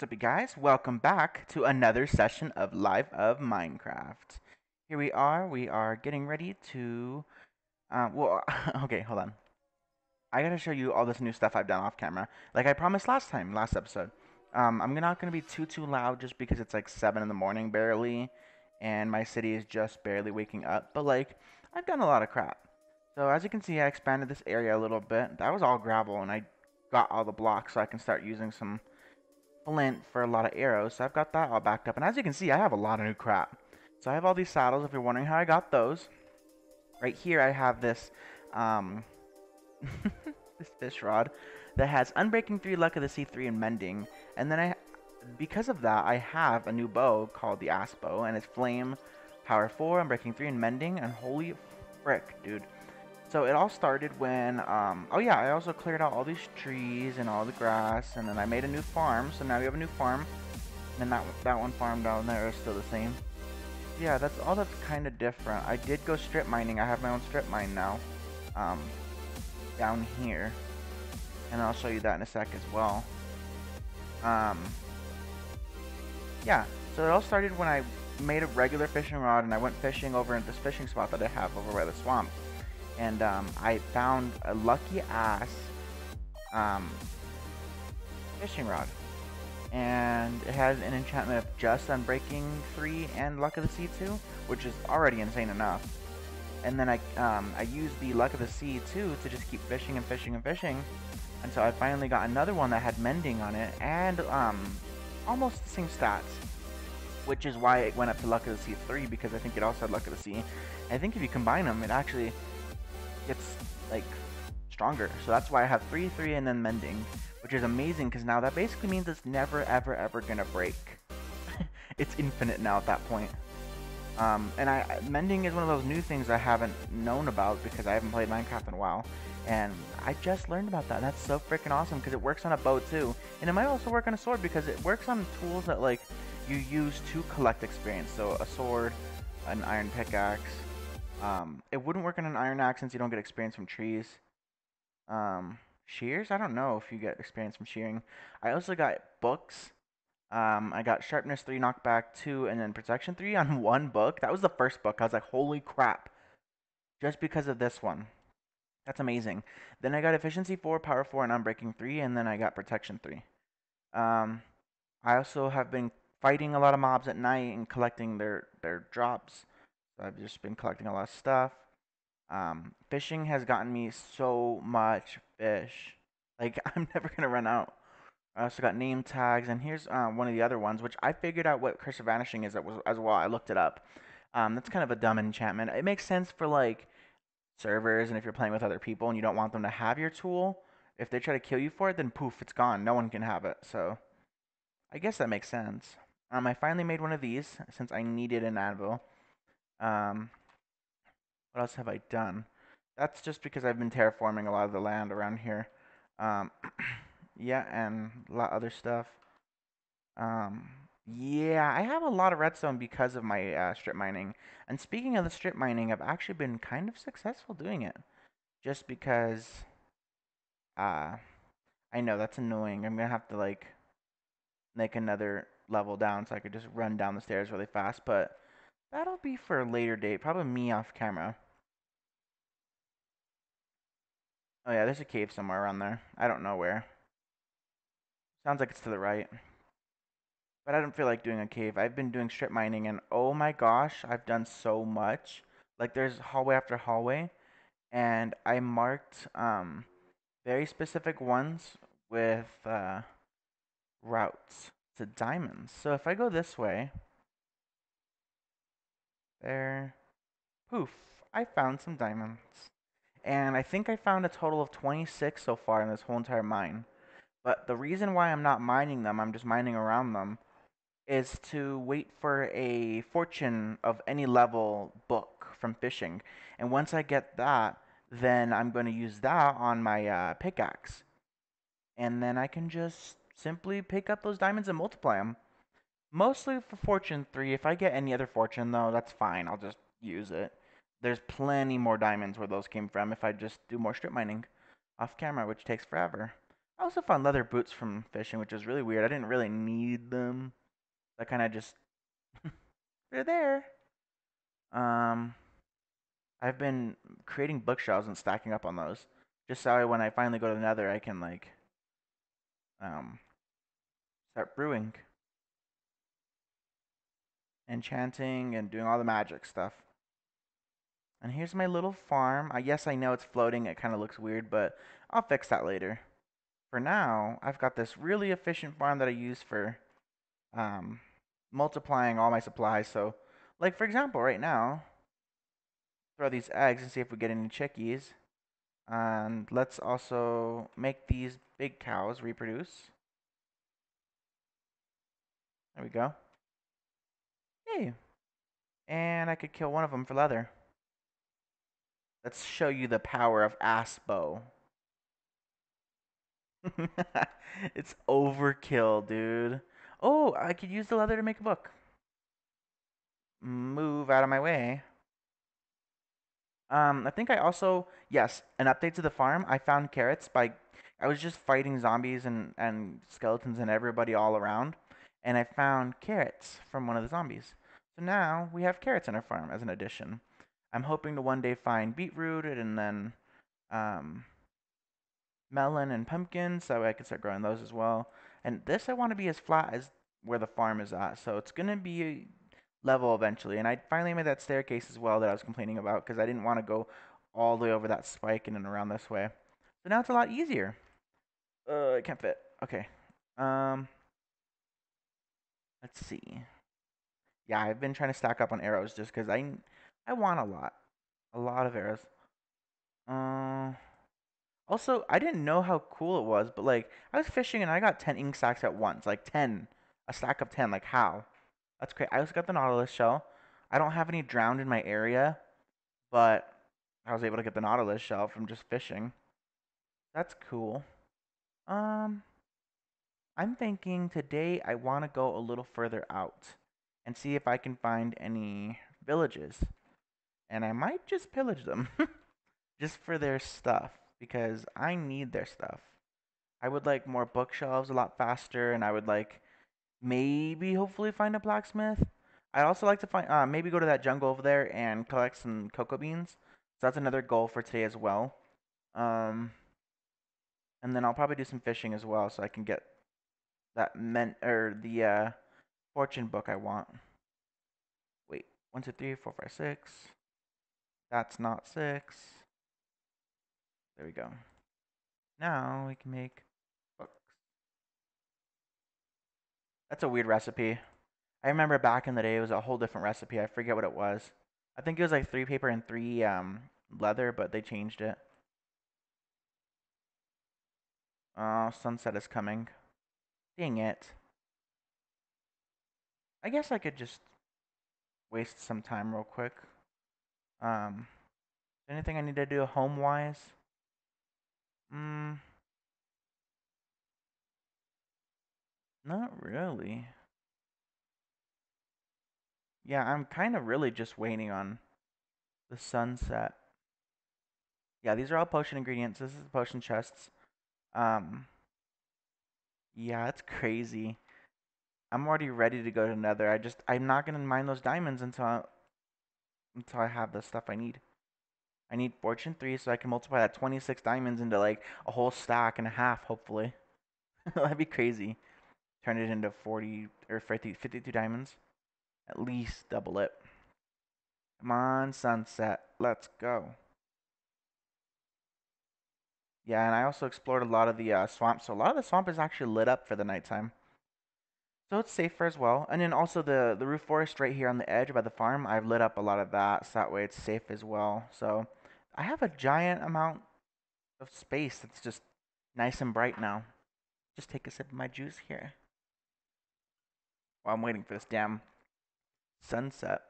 what's up, you guys? Welcome back to another session of Life of Minecraft. Here we are. We are getting ready to. Uh, well, okay, hold on. I gotta show you all this new stuff I've done off camera, like I promised last time, last episode. Um, I'm not gonna be too too loud just because it's like seven in the morning barely, and my city is just barely waking up. But like, I've done a lot of crap. So as you can see, I expanded this area a little bit. That was all gravel, and I got all the blocks so I can start using some flint for a lot of arrows. So I've got that all backed up. And as you can see, I have a lot of new crap. So I have all these saddles, if you're wondering how I got those. Right here, I have this, um, this fish rod that has Unbreaking 3, Luck of the Sea 3, and Mending. And then I, because of that, I have a new bow called the Ass Bow, and it's Flame, Power 4, Unbreaking 3, and Mending. And holy frick, dude. So it all started when, um, oh yeah, I also cleared out all these trees and all the grass, and then I made a new farm. So now we have a new farm, and that that one farm down there is still the same. Yeah, that's all that's kind of different. I did go strip mining. I have my own strip mine now, um, down here, and I'll show you that in a sec as well. Um, yeah, so it all started when I made a regular fishing rod, and I went fishing over at this fishing spot that I have over by the swamp and um, I found a lucky ass um, fishing rod. And it has an enchantment of just Unbreaking 3 and Luck of the Sea 2, which is already insane enough. And then I, um, I used the Luck of the Sea 2 to just keep fishing and fishing and fishing. So I finally got another one that had Mending on it and um, almost the same stats. Which is why it went up to Luck of the Sea 3 because I think it also had Luck of the Sea. I think if you combine them, it actually like stronger. So that's why I have 3, 3, and then Mending, which is amazing because now that basically means it's never, ever, ever gonna break. it's infinite now at that point. Um, and I, Mending is one of those new things I haven't known about because I haven't played Minecraft in a while. And I just learned about that. That's so freaking awesome because it works on a bow too. And it might also work on a sword because it works on tools that like you use to collect experience. So a sword, an iron pickaxe, um, it wouldn't work on an iron axe since you don't get experience from trees. Um, shears? I don't know if you get experience from shearing. I also got books. Um, I got sharpness 3, knockback 2, and then protection 3 on one book. That was the first book. I was like, holy crap. Just because of this one. That's amazing. Then I got efficiency 4, power 4, and unbreaking 3, and then I got protection 3. Um, I also have been fighting a lot of mobs at night and collecting their, their drops. I've just been collecting a lot of stuff. Um, fishing has gotten me so much fish. Like, I'm never going to run out. I also got name tags, and here's uh, one of the other ones, which I figured out what Curse of Vanishing is as well. I looked it up. Um, that's kind of a dumb enchantment. It makes sense for, like, servers, and if you're playing with other people and you don't want them to have your tool, if they try to kill you for it, then poof, it's gone. No one can have it. So, I guess that makes sense. Um, I finally made one of these since I needed an anvil. Um, what else have I done? That's just because I've been terraforming a lot of the land around here. Um, yeah, and a lot of other stuff. Um, yeah, I have a lot of redstone because of my uh, strip mining. And speaking of the strip mining, I've actually been kind of successful doing it. Just because, uh, I know that's annoying. I'm going to have to, like, make another level down so I could just run down the stairs really fast. But That'll be for a later date. Probably me off camera. Oh yeah, there's a cave somewhere around there. I don't know where. Sounds like it's to the right. But I don't feel like doing a cave. I've been doing strip mining and oh my gosh, I've done so much. Like there's hallway after hallway. And I marked um, very specific ones with uh, routes to diamonds. So if I go this way, there. Poof. I found some diamonds. And I think I found a total of 26 so far in this whole entire mine. But the reason why I'm not mining them, I'm just mining around them, is to wait for a fortune of any level book from fishing. And once I get that, then I'm going to use that on my uh, pickaxe. And then I can just simply pick up those diamonds and multiply them. Mostly for Fortune 3. If I get any other Fortune, though, that's fine. I'll just use it. There's plenty more diamonds where those came from if I just do more strip mining off camera, which takes forever. I also found leather boots from fishing, which is really weird. I didn't really need them. I kind of just they're there. Um, I've been creating bookshelves and stacking up on those, just so when I finally go to the Nether, I can like um start brewing, enchanting, and doing all the magic stuff. And here's my little farm. I guess I know it's floating. It kind of looks weird, but I'll fix that later. For now, I've got this really efficient farm that I use for um, multiplying all my supplies. So, like for example, right now, throw these eggs and see if we get any chickies. And let's also make these big cows reproduce. There we go. Hey. And I could kill one of them for leather. Let's show you the power of Aspo. it's overkill, dude. Oh, I could use the leather to make a book. Move out of my way. Um, I think I also yes, an update to the farm. I found carrots by I was just fighting zombies and and skeletons and everybody all around, and I found carrots from one of the zombies. So now we have carrots in our farm as an addition. I'm hoping to one day find beetroot and then um, melon and pumpkins so I can start growing those as well. And this I want to be as flat as where the farm is at. So it's going to be level eventually. And I finally made that staircase as well that I was complaining about because I didn't want to go all the way over that spike and then around this way. So now it's a lot easier. Uh, I can't fit. Okay. Um, let's see. Yeah, I've been trying to stack up on arrows just because I, I want a lot. A lot of arrows. Uh, also, I didn't know how cool it was, but like, I was fishing and I got 10 ink sacks at once. Like 10. A stack of 10. Like, how? That's great. I also got the Nautilus shell. I don't have any drowned in my area, but I was able to get the Nautilus shell from just fishing. That's cool. Um, I'm thinking today I want to go a little further out and see if I can find any villages. And I might just pillage them just for their stuff because I need their stuff. I would like more bookshelves a lot faster and I would like maybe hopefully find a blacksmith. I'd also like to find uh, maybe go to that jungle over there and collect some cocoa beans. So that's another goal for today as well. Um, and then I'll probably do some fishing as well, so I can get that meant or the uh, fortune book I want. Wait, one, two, three, four, five, six. That's not six. There we go. Now we can make books. That's a weird recipe. I remember back in the day it was a whole different recipe. I forget what it was. I think it was like three paper and three um, leather, but they changed it. Oh, sunset is coming. Dang it. I guess I could just waste some time real quick. Um, anything I need to do home-wise? Hmm. Not really. Yeah, I'm kind of really just waiting on the sunset. Yeah, these are all potion ingredients. This is the potion chests. Um, yeah, it's crazy. I'm already ready to go to another. I just I'm not gonna mine those diamonds until I, until I have the stuff I need. I need fortune three so I can multiply that 26 diamonds into like a whole stack and a half, hopefully. That'd be crazy turn it into 40 or 50, 52 diamonds. At least double it. Come on, sunset. Let's go. Yeah, and I also explored a lot of the uh, swamp. So a lot of the swamp is actually lit up for the nighttime. So it's safer as well. And then also the, the roof forest right here on the edge by the farm, I've lit up a lot of that. So that way it's safe as well. So I have a giant amount of space that's just nice and bright now. Just take a sip of my juice here. While I'm waiting for this damn sunset.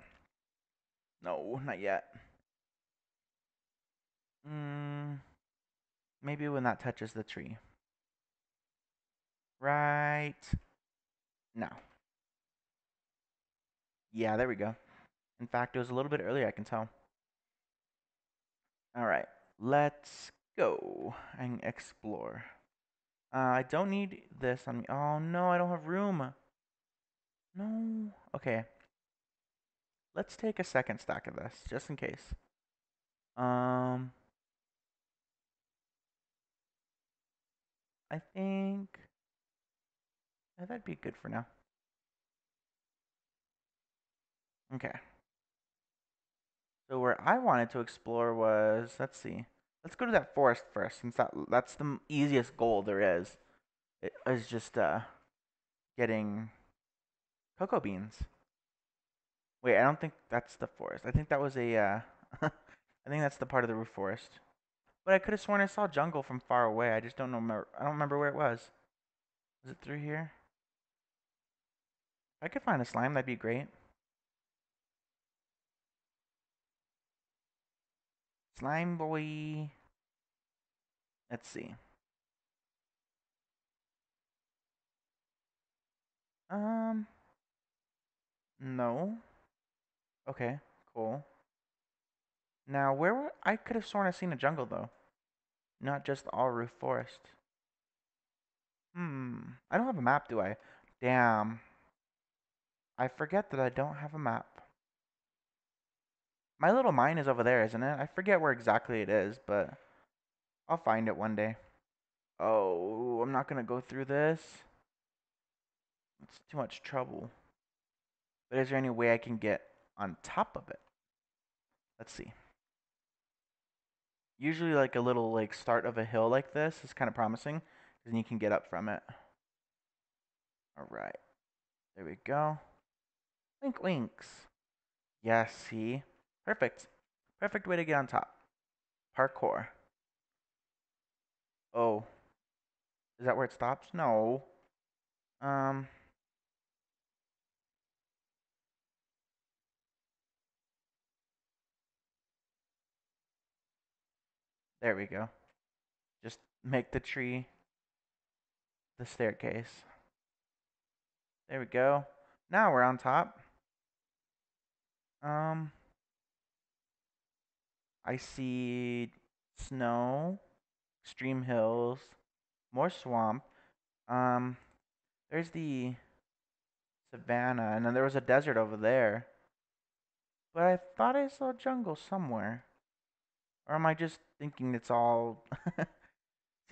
No, not yet. Mm, maybe when that touches the tree. Right now. Yeah, there we go. In fact, it was a little bit earlier, I can tell. All right, let's go and explore. Uh, I don't need this on me. Oh no, I don't have room. No. Okay. Let's take a second stack of this, just in case. Um, I think that'd be good for now. Okay. So where I wanted to explore was, let's see. Let's go to that forest first, since that that's the easiest goal there is. It is just uh, getting cocoa beans. Wait, I don't think that's the forest. I think that was a, uh, I think that's the part of the roof forest. But I could have sworn I saw jungle from far away. I just don't know. I don't remember where it was. Was it through here? I could find a slime, that'd be great. Slime boy. Let's see. Um. No. Okay, cool. Now, where were, I could have sworn I seen a jungle though, not just all roof forest. Hmm. I don't have a map, do I? Damn. I forget that I don't have a map. My little mine is over there, isn't it? I forget where exactly it is, but I'll find it one day. Oh, I'm not gonna go through this. It's too much trouble. But is there any way I can get on top of it? Let's see. Usually like a little like start of a hill like this is kind of promising. Then you can get up from it. Alright. There we go. Link links. Yes, see? Perfect. Perfect way to get on top. Parkour. Oh. Is that where it stops? No. Um. There we go. Just make the tree the staircase. There we go. Now we're on top. Um, I see snow, extreme hills, more swamp. Um, there's the savannah, and then there was a desert over there. But I thought I saw jungle somewhere. Or am I just thinking it's all... See,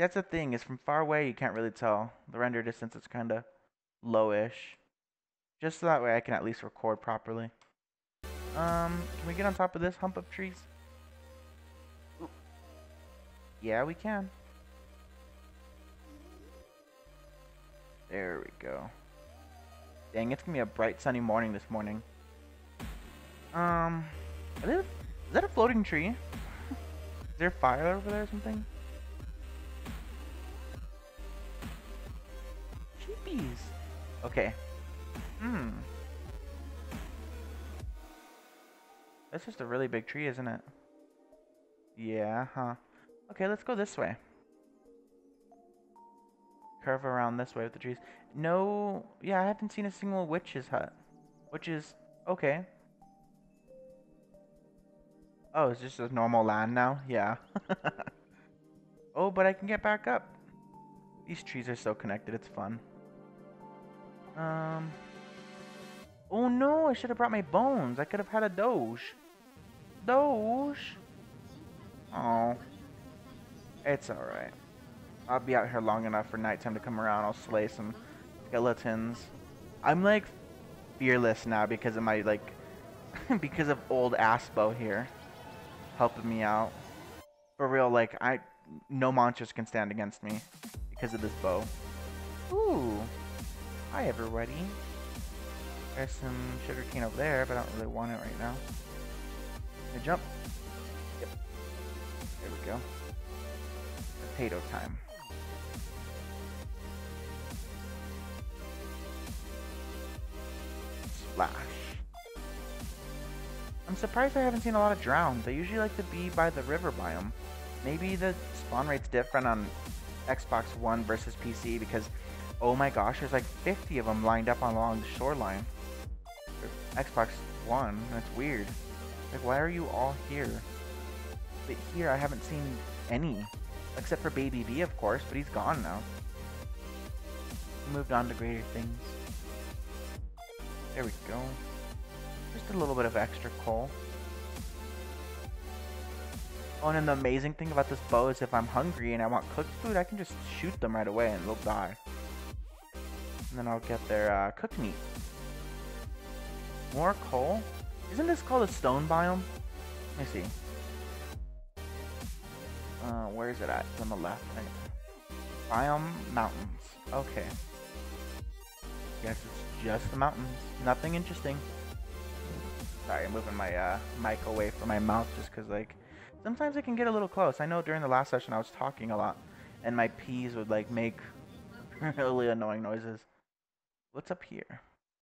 that's the thing, is from far away you can't really tell. The render distance is kind of lowish. Just so that way I can at least record properly. Um, can we get on top of this hump of trees? Ooh. Yeah, we can. There we go. Dang, it's gonna be a bright sunny morning this morning. Um, is that a floating tree? Is there fire over there or something? Sheepies. Okay. Hmm. That's just a really big tree, isn't it? Yeah, huh. Okay, let's go this way. Curve around this way with the trees. No, yeah, I haven't seen a single witch's hut. Which is okay. Oh, it's just a normal land now? Yeah. oh, but I can get back up. These trees are so connected, it's fun. Um. No, I should have brought my bones. I could have had a doge. Doge? Oh. It's alright. I'll be out here long enough for nighttime to come around. I'll slay some skeletons. I'm like fearless now because of my like because of old Aspo here helping me out. For real, like, I no monsters can stand against me because of this bow. Ooh. Hi, everybody. There's some sugar cane over there, but I don't really want it right now. Can I jump? Yep. There we go. Potato time. Splash. I'm surprised I haven't seen a lot of drown. They usually like to be by the river biome. Maybe the spawn rate's different on Xbox One versus PC because, oh my gosh, there's like 50 of them lined up along the shoreline. Xbox One, that's weird. Like, why are you all here? But here, I haven't seen any. Except for Baby B, of course, but he's gone now. moved on to greater things. There we go. Just a little bit of extra coal. Oh, and the amazing thing about this bow is if I'm hungry and I want cooked food, I can just shoot them right away and they'll die. And then I'll get their uh, cooked meat. More coal? Isn't this called a stone biome? Let me see. Uh, where is it at? It's on the left. Right? Biome mountains. Okay. Guess it's just the mountains. Nothing interesting. Sorry, I'm moving my uh, mic away from my mouth just because, like, sometimes it can get a little close. I know during the last session I was talking a lot, and my P's would, like, make really annoying noises. What's up here?